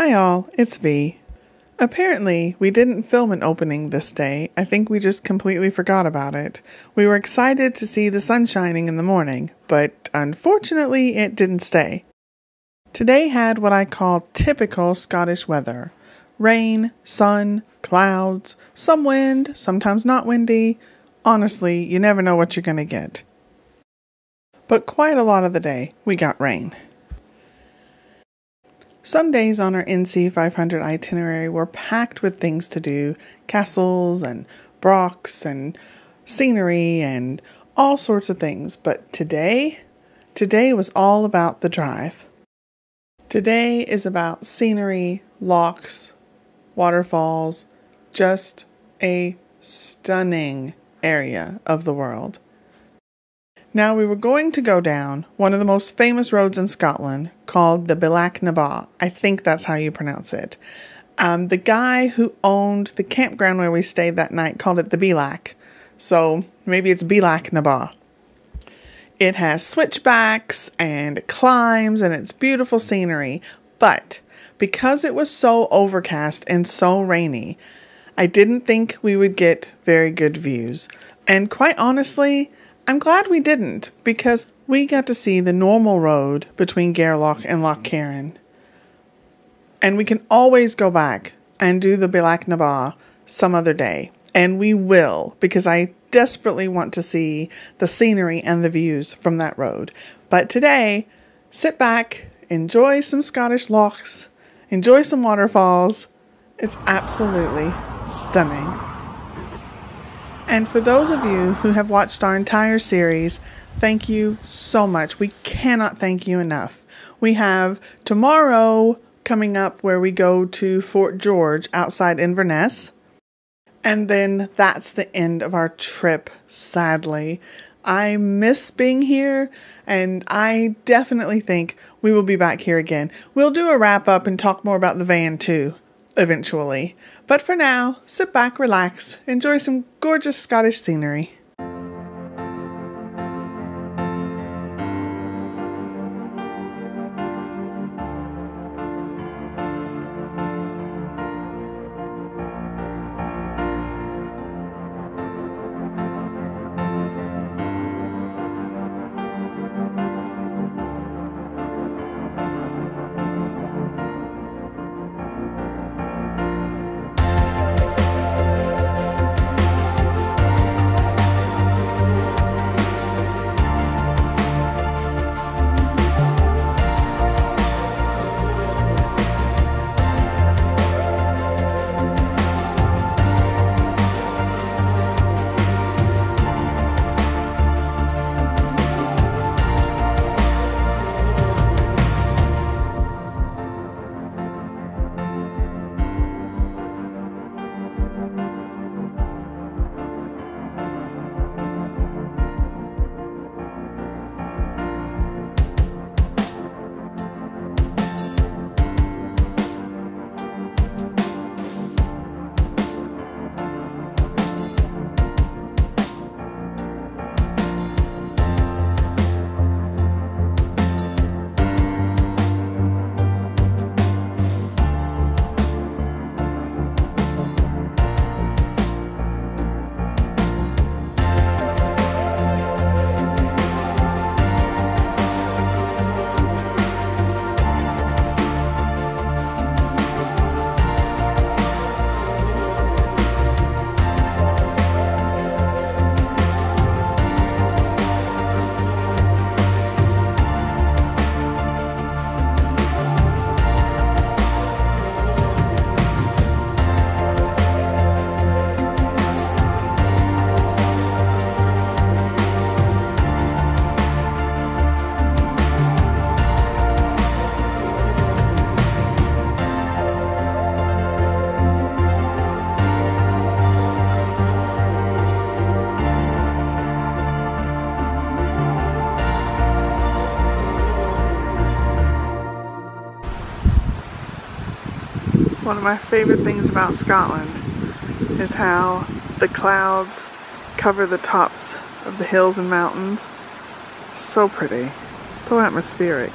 Hi, all, it's V. Apparently, we didn't film an opening this day. I think we just completely forgot about it. We were excited to see the sun shining in the morning, but unfortunately, it didn't stay. Today had what I call typical Scottish weather rain, sun, clouds, some wind, sometimes not windy. Honestly, you never know what you're going to get. But quite a lot of the day, we got rain. Some days on our NC 500 itinerary were packed with things to do castles and brochs and scenery and all sorts of things. But today, today was all about the drive. Today is about scenery, lochs, waterfalls, just a stunning area of the world. Now, we were going to go down one of the most famous roads in Scotland called the Bealach na Baa. I think that's how you pronounce it. Um, the guy who owned the campground where we stayed that night called it the Bealach. So maybe it's Bealach na Baa. It has switchbacks and it climbs and it's beautiful scenery. But because it was so overcast and so rainy, I didn't think we would get very good views. And quite honestly, I'm glad we didn't because we got to see the normal road between Gairloch and Loch Carron. And we can always go back and do the Bealach na Baa some other day. And we will because I desperately want to see the scenery and the views from that road. But today, sit back, enjoy some Scottish lochs, enjoy some waterfalls. It's absolutely stunning. And for those of you who have watched our entire series, thank you so much. We cannot thank you enough. We have tomorrow coming up where we go to Fort George outside Inverness. And then that's the end of our trip, sadly. I miss being here, and I definitely think we will be back here again. We'll do a wrap up and talk more about the van too, eventually. But for now, sit back, relax, enjoy some gorgeous Scottish scenery. One of my favorite things about Scotland is how the clouds cover the tops of the hills and mountains. So pretty, so atmospheric.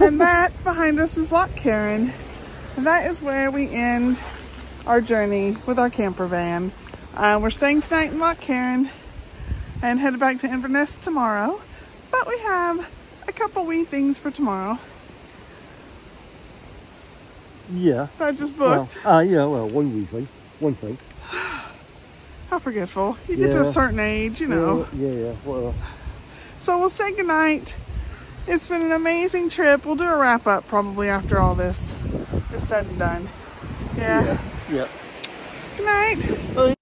And that behind us is Loch Carron. And that is where we end our journey with our camper van. Uh, we're staying tonight in Loch Carron and headed back to Inverness tomorrow. But we have a couple wee things for tomorrow Yeah. that I just Well, booked. ah, yeah, well, one wee thing. One thing. How forgetful. You get to a certain age, you know. Yeah, yeah, yeah. Well, So we'll say goodnight. It's been an amazing trip. We'll do a wrap up probably after all this is said and done. Yeah. yeah. Good night. Bye.